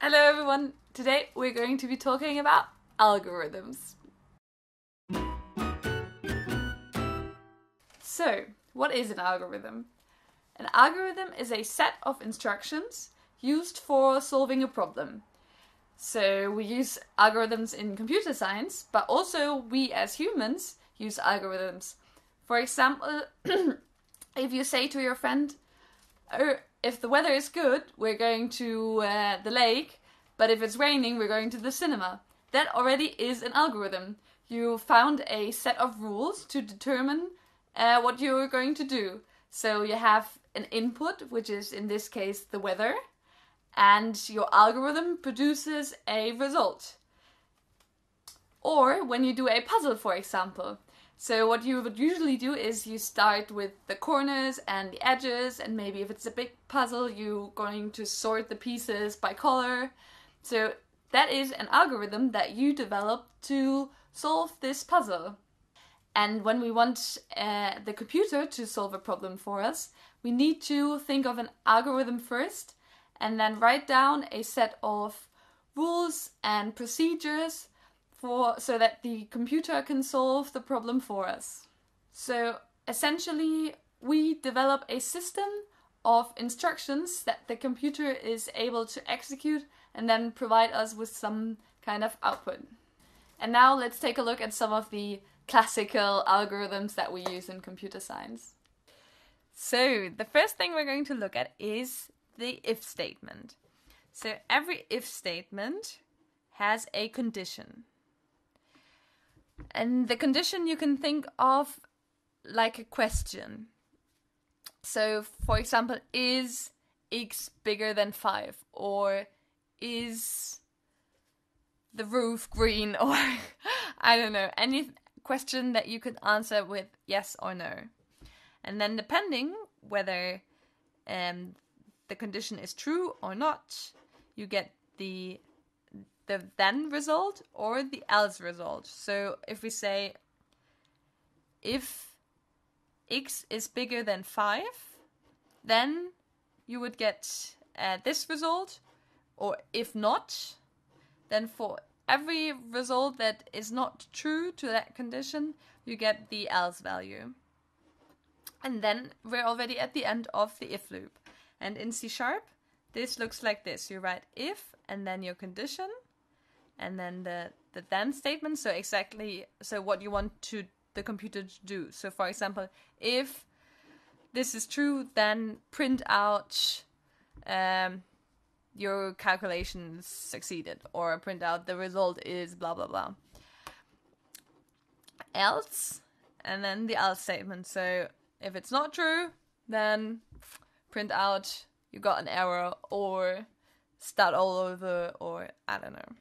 Hello everyone! Today we're going to be talking about algorithms. So, what is an algorithm? An algorithm is a set of instructions used for solving a problem. So, we use algorithms in computer science, but also we as humans use algorithms. For example, if you say to your friend, oh, if the weather is good, we're going to uh, the lake, but if it's raining, we're going to the cinema. That already is an algorithm. You found a set of rules to determine uh, what you're going to do. So you have an input, which is in this case the weather, and your algorithm produces a result. Or when you do a puzzle, for example, so what you would usually do is you start with the corners and the edges, and maybe if it's a big puzzle, you're going to sort the pieces by color. So that is an algorithm that you develop to solve this puzzle. And when we want uh, the computer to solve a problem for us, we need to think of an algorithm first and then write down a set of rules and procedures for so that the computer can solve the problem for us. So essentially, we develop a system of instructions that the computer is able to execute and then provide us with some kind of output. And now let's take a look at some of the classical algorithms that we use in computer science. So, the first thing we're going to look at is the if statement. So, every if statement has a condition. And the condition you can think of like a question. So, for example, is x bigger than 5? Or is the roof green? Or I don't know, any question that you could answer with yes or no. And then, depending whether um, the condition is true or not, you get the the then result or the else result. So if we say if x is bigger than 5, then you would get uh, this result, or if not, then for every result that is not true to that condition, you get the else value. And then we're already at the end of the if loop. And in C sharp, this looks like this. You write if and then your condition and then the the then statement. So exactly so what you want to the computer to do. So for example if this is true then print out um, your calculations succeeded or print out the result is blah blah blah. Else and then the else statement. So if it's not true then print out you got an error or start all over or i don't know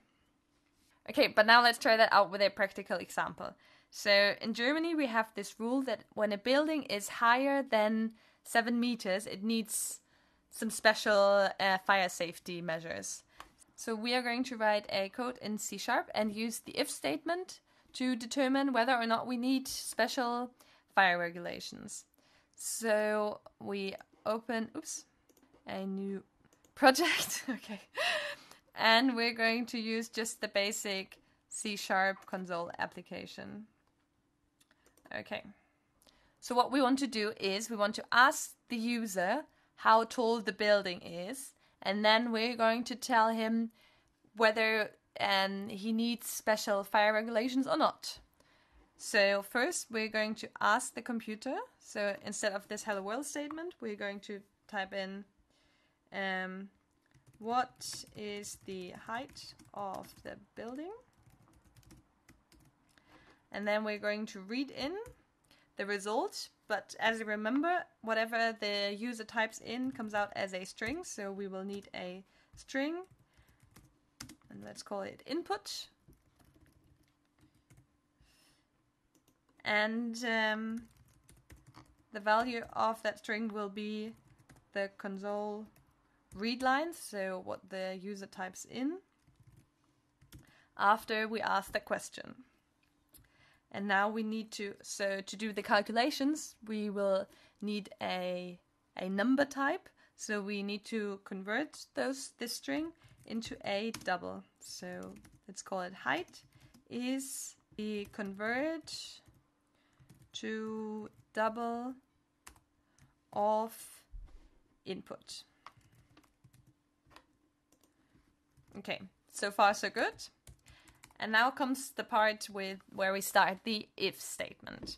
Okay, but now let's try that out with a practical example. So in Germany, we have this rule that when a building is higher than seven meters, it needs some special uh, fire safety measures. So we are going to write a code in C sharp and use the if statement to determine whether or not we need special fire regulations. So we open, oops, a new project. okay and we're going to use just the basic C sharp console application. Okay. So what we want to do is we want to ask the user how tall the building is, and then we're going to tell him whether um, he needs special fire regulations or not. So first we're going to ask the computer. So instead of this hello world statement, we're going to type in um, what is the height of the building? And then we're going to read in the result. But as you remember, whatever the user types in comes out as a string. So we will need a string. And let's call it input. And um, the value of that string will be the console read lines, so what the user types in, after we ask the question. And now we need to, so to do the calculations, we will need a, a number type. So we need to convert those this string into a double. So let's call it height is the convert to double of input. Okay, so far so good. And now comes the part with where we start the if statement.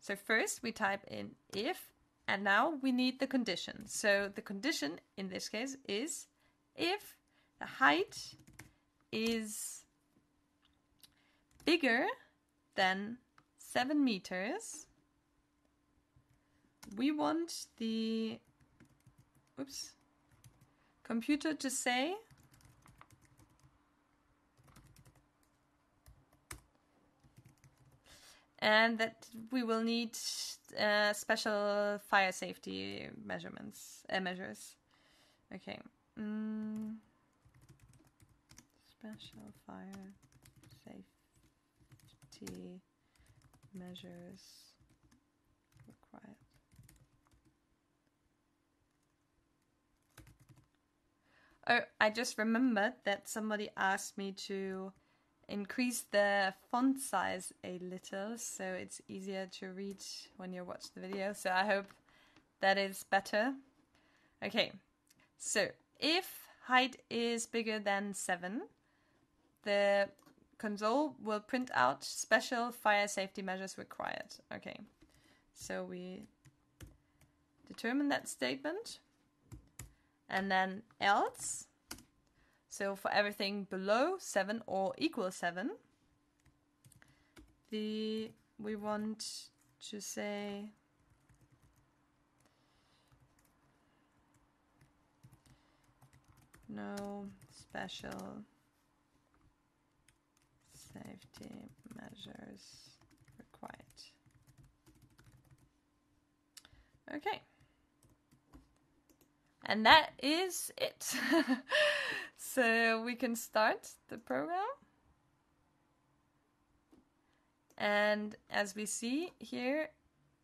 So first we type in if, and now we need the condition. So the condition in this case is if the height is bigger than 7 meters, we want the oops, computer to say and that we will need uh, special fire safety measurements uh, measures. Okay. Mm. Special fire safety measures required. Oh, I just remembered that somebody asked me to increase the font size a little so it's easier to read when you watch the video. So I hope that is better. Okay, so if height is bigger than 7, the console will print out special fire safety measures required. Okay, so we determine that statement and then else so for everything below 7 or equal 7, the we want to say no special safety measures required. Okay. And that is it. so we can start the program. And as we see here,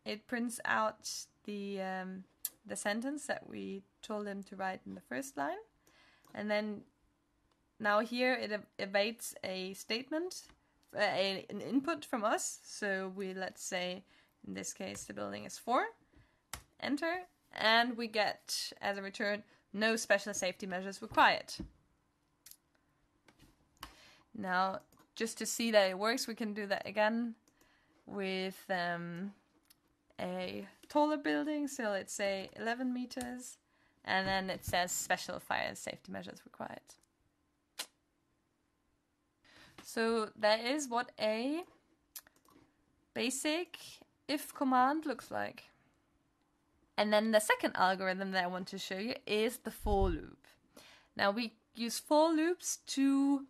it prints out the um, the sentence that we told him to write in the first line. And then now here it awaits a statement, uh, a, an input from us. So we let's say in this case the building is 4. Enter and we get as a return no special safety measures required. Now, just to see that it works, we can do that again with um, a taller building. So let's say 11 meters, and then it says special fire safety measures required. So that is what a basic if command looks like. And then the second algorithm that I want to show you is the for loop. Now we use for loops to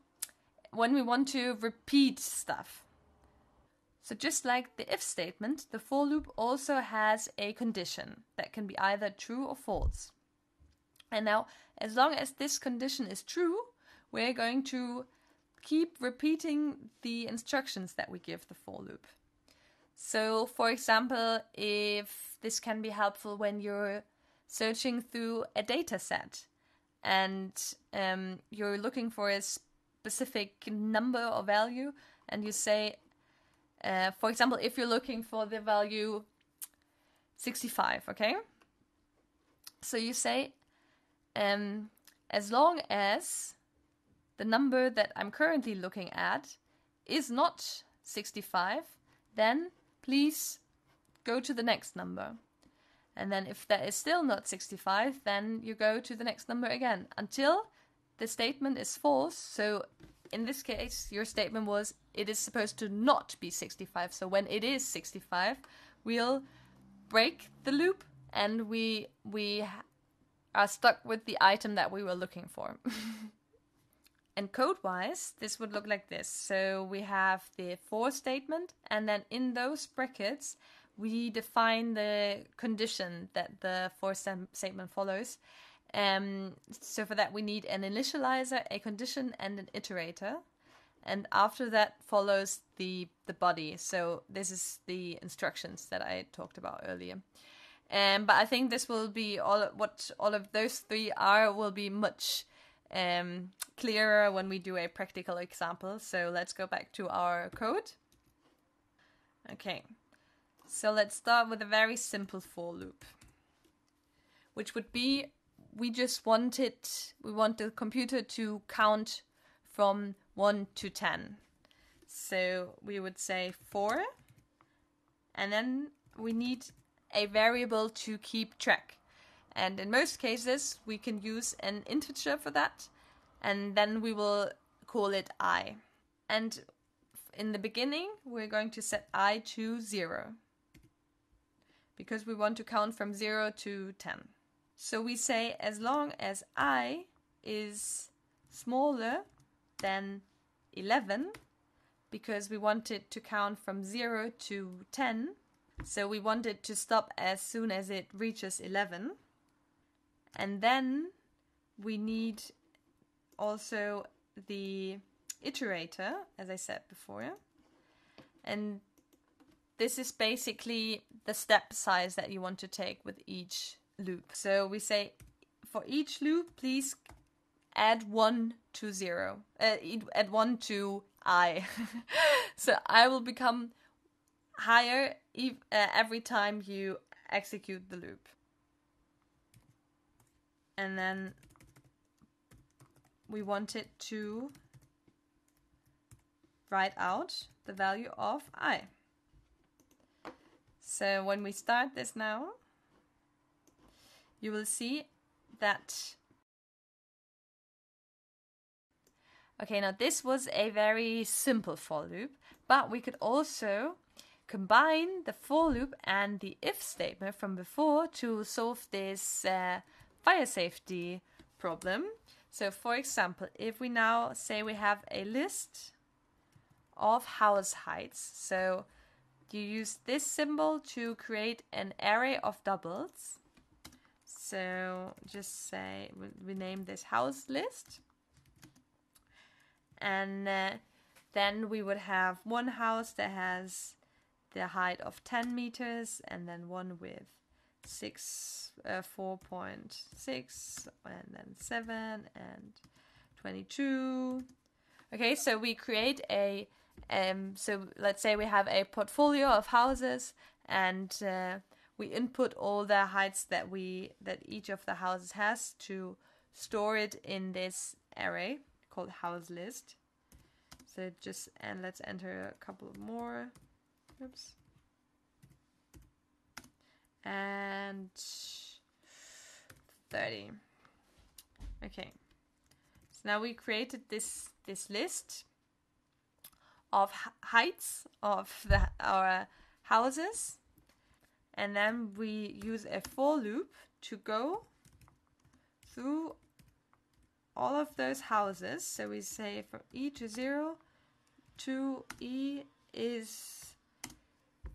when we want to repeat stuff. So just like the if statement, the for loop also has a condition that can be either true or false. And now, as long as this condition is true, we're going to keep repeating the instructions that we give the for loop. So, for example, if this can be helpful when you're searching through a data set and um, you're looking for a specific number or value, and you say, uh, for example, if you're looking for the value 65, okay? So you say, um, as long as the number that I'm currently looking at is not 65, then please go to the next number. And then if that is still not 65, then you go to the next number again until the statement is false. So in this case, your statement was it is supposed to not be 65. So when it is 65, we'll break the loop and we we are stuck with the item that we were looking for. And code wise, this would look like this. So we have the for statement, and then in those brackets, we define the condition that the for statement follows. Um, so for that, we need an initializer, a condition, and an iterator. And after that follows the the body. So this is the instructions that I talked about earlier. Um, but I think this will be all what all of those three are will be much um, clearer when we do a practical example. So let's go back to our code. Okay, so let's start with a very simple for loop, which would be we just want it, we want the computer to count from 1 to 10. So we would say for, and then we need a variable to keep track. And in most cases, we can use an integer for that, and then we will call it i. And in the beginning, we're going to set i to 0 because we want to count from 0 to 10. So we say as long as i is smaller than 11, because we want it to count from 0 to 10, so we want it to stop as soon as it reaches 11. And then we need also the iterator, as I said before. And this is basically the step size that you want to take with each loop. So we say for each loop, please add 1 to 0. Uh, add 1 to i. so i will become higher uh, every time you execute the loop. And then we want it to write out the value of i. So when we start this now, you will see that Okay, now this was a very simple for loop, but we could also combine the for loop and the if statement from before to solve this uh, fire safety problem. So, for example, if we now say we have a list of house heights, so you use this symbol to create an array of doubles. So, just say we name this house list. And uh, then we would have one house that has the height of 10 meters and then one with 6 uh, 4.6 and then 7 and 22 okay so we create a um so let's say we have a portfolio of houses and uh, we input all the heights that we that each of the houses has to store it in this array called house list so just and let's enter a couple more Oops. And 30. Okay. So now we created this this list of heights of the, our houses and then we use a for loop to go through all of those houses so we say from e to 0 to e is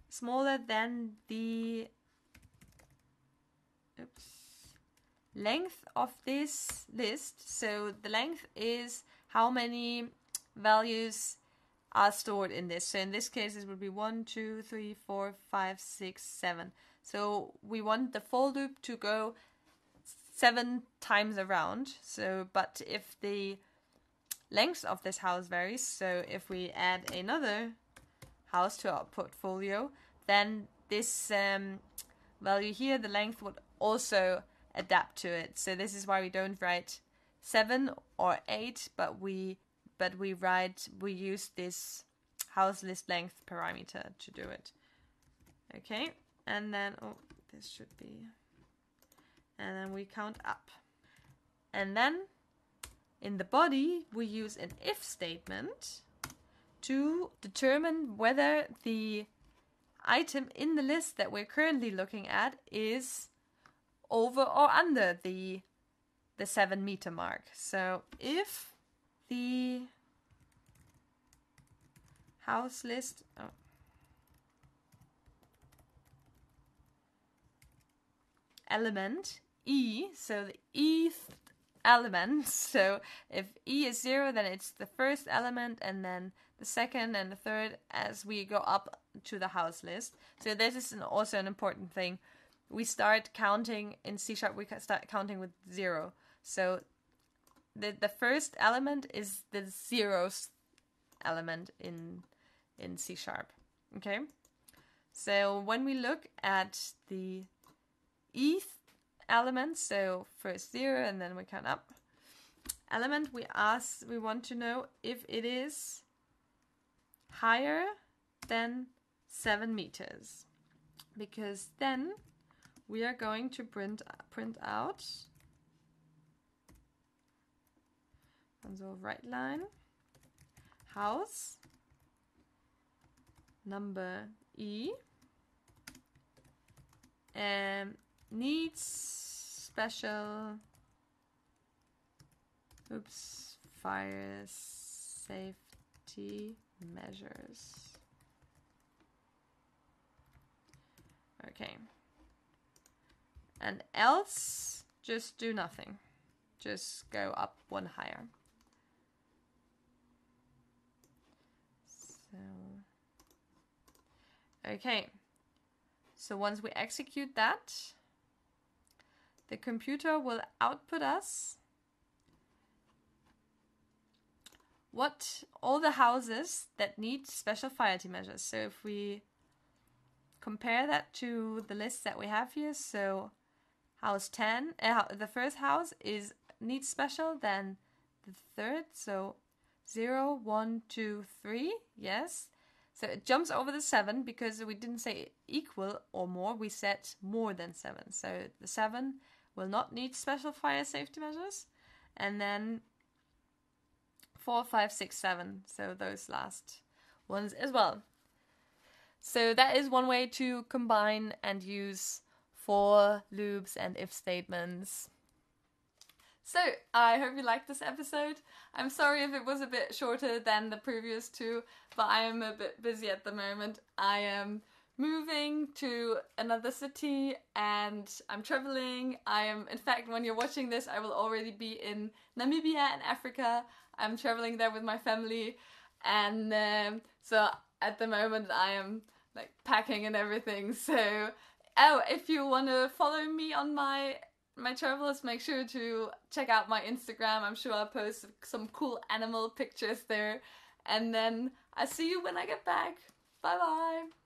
smaller than the oops, length of this list. So the length is how many values are stored in this. So in this case, it would be 1, 2, 3, 4, 5, 6, 7. So we want the for loop to go seven times around. So, but if the length of this house varies, so if we add another house to our portfolio, then this um, value here, the length would also adapt to it. So this is why we don't write seven or eight, but we but we write we use this house list length parameter to do it. Okay, and then oh this should be and then we count up. And then in the body we use an if statement to determine whether the item in the list that we're currently looking at is over or under the the 7 meter mark. So if the house list oh, element E, so the E'th element, so if E is 0 then it's the first element and then the second and the third as we go up to the house list. So this is an, also an important thing. We start counting in C sharp. We start counting with zero. So the the first element is the zeros element in in C sharp. Okay, so when we look at the eth element, so first zero and then we count up element, we ask we want to know if it is higher than seven meters, because then we are going to print print out the right line. House. Number E. And needs special. Oops. Fire safety measures. Okay. And else just do nothing. Just go up one higher so okay so once we execute that the computer will output us what all the houses that need special fire measures. So if we compare that to the list that we have here, so house 10, uh, the first house is needs special, then the third, so 0, 1, 2, 3, yes. So it jumps over the 7 because we didn't say equal or more, we said more than 7. So the 7 will not need special fire safety measures. And then four, five, six, seven. So those last ones as well. So that is one way to combine and use for loops and if statements. So, I hope you liked this episode. I'm sorry if it was a bit shorter than the previous two, but I am a bit busy at the moment. I am moving to another city and I'm traveling. I am, in fact, when you're watching this, I will already be in Namibia and Africa. I'm traveling there with my family, and um, so at the moment I am like packing and everything. So, oh, if you want to follow me on my my travelers, make sure to check out my Instagram. I'm sure I'll post some cool animal pictures there. And then I see you when I get back. Bye bye.